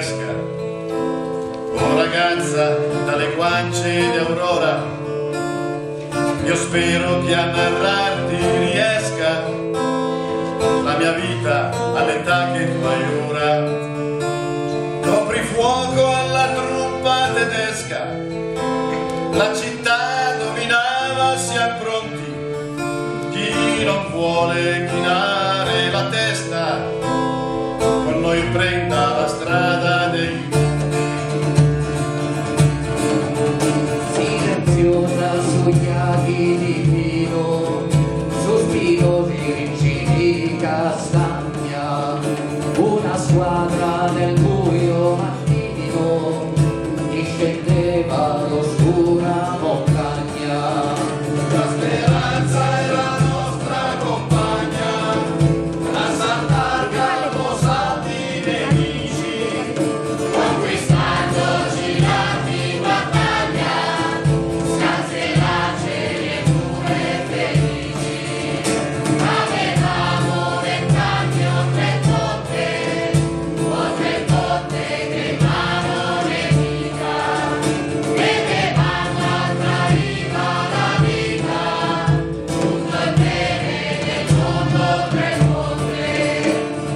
fresca. Oh ragazza, dalle guance di aurora, io spero che a narrarti riesca la mia vita all'età che tu hai ora. Copri fuoco alla truppa tedesca, la città dominava, si appronti, chi non vuole chinare. la strada dei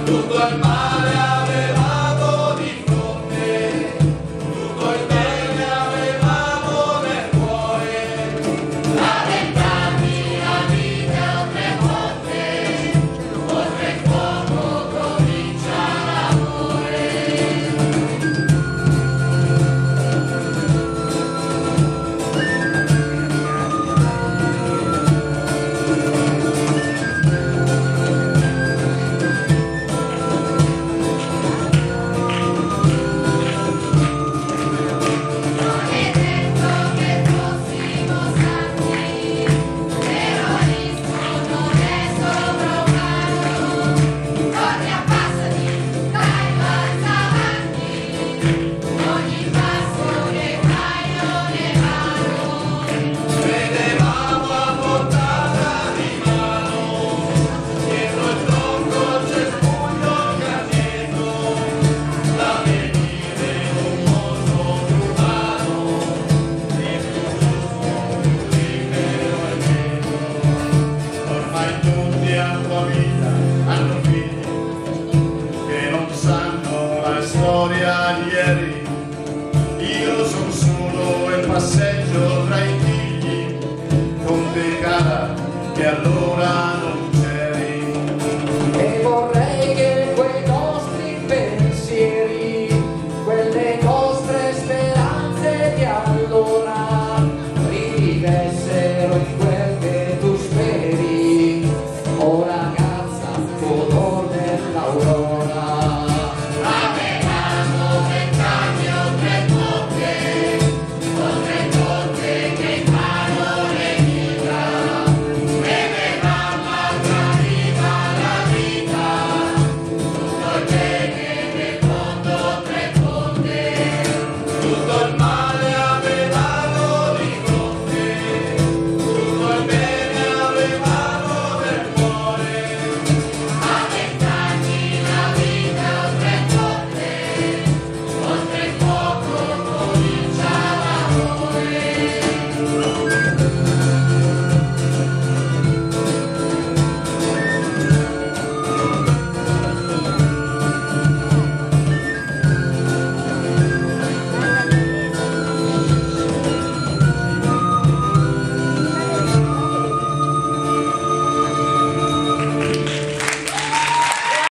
junto al mar. tra i figli con te cara che allora non